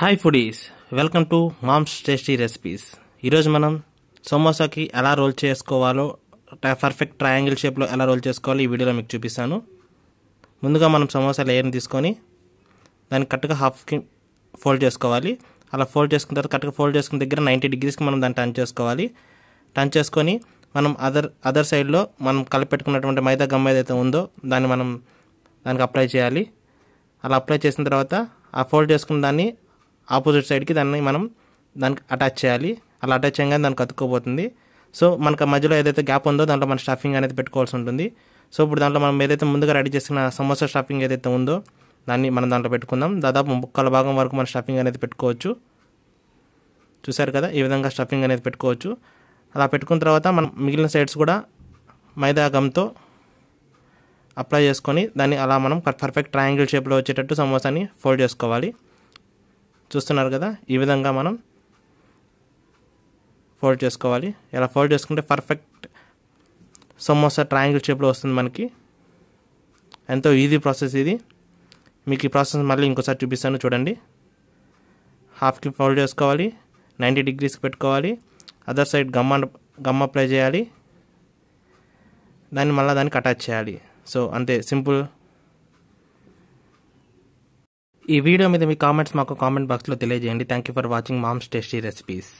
Hi foodies welcome to mom's tasty recipes ఈరోజు మనం సమోసాకి ఎలా రోల్ చేసుకోవాలో పర్ఫెక్ట్ ట్రయాంగిల్ షేప్లో ఎలా రోల్ చేసుకోవాలో ఈ వీడియోలో మీకు చూపిస్తాను. ముందుగా మనం సమోసా లేయర్ని తీసుకొని దాన్ని కరెక్ట్గా హాఫ్కి ఫోల్డ్ చేసుకోవాలి. అలా ఫోల్డ్ చేసుకున్న తర్వాత కరెక్ట్గా ఫోల్డ్ చేసుకున్న దగ్గర నైంటీ డిగ్రీస్కి మనం దాన్ని టర్న్ చేసుకోవాలి. టర్న్ చేసుకొని మనం అదర్ అదర్ సైడ్లో మనం కలిపెట్టుకున్నటువంటి మైదా గమ్ ఏదైతే ఉందో దాన్ని మనం దానికి అప్లై చేయాలి. అలా అప్లై చేసిన తర్వాత ఆ ఫోల్డ్ చేసుకున్న దాన్ని ఆపోజిట్ సైడ్కి దాన్ని మనం దానికి అటాచ్ చేయాలి. అలా అటాచ్ చేయగానే దానికి అతుక్కోబోతుంది సో మనకు మధ్యలో ఏదైతే గ్యాప్ ఉందో దాంట్లో మన స్టఫింగ్ అనేది పెట్టుకోవాల్సి ఉంటుంది. సో ఇప్పుడు దాంట్లో మనం ఏదైతే ముందుగా రెడీ చేసిన సమోసా స్టఫింగ్ ఏదైతే ఉందో దాన్ని మనం దాంట్లో పెట్టుకుందాం. దాదాపు ముక్కల భాగం వరకు మన స్టఫింగ్ అనేది పెట్టుకోవచ్చు. చూసారు కదా? ఈ విధంగా స్టఫింగ్ అనేది పెట్టుకోవచ్చు. అలా పెట్టుకున్న తర్వాత మనం మిగిలిన సైడ్స్ కూడా మైదా గమ్తో అప్లై చేసుకొని దాన్ని అలా మనం పర్ఫెక్ట్ ట్రయాంగిల్ షేప్లో వచ్చేటట్టు సమోసాని ఫోల్డ్ చేసుకోవాలి. చూస్తున్నారు కదా? ఈ విధంగా మనం ఫోల్డ్ చేసుకోవాలి. ఇలా ఫోల్డ్ చేసుకుంటే పర్ఫెక్ట్ సమోసా ట్రయాంగిల్ షేప్లో వస్తుంది మనకి. ఎంతో ఈజీ ప్రాసెస్ ఇది. మీకు ఈ ప్రాసెస్ మళ్ళీ ఇంకోసారి చూపిస్తాను చూడండి. హాఫ్కి ఫోల్డ్ చేసుకోవాలి. నైంటీ డిగ్రీస్కి పెట్టుకోవాలి. Other side gum un- gum apply చేయాలి. దాన్ని మళ్ళీ దానికి అటాచ్ చేయాలి. సో అంతే సింపుల్ ఈ వీడియో మీద మీ కామెంట్స్ మాకు కామెంట్ బాక్స్లో తెలియజేయండి. Thank you for watching mom's tasty recipes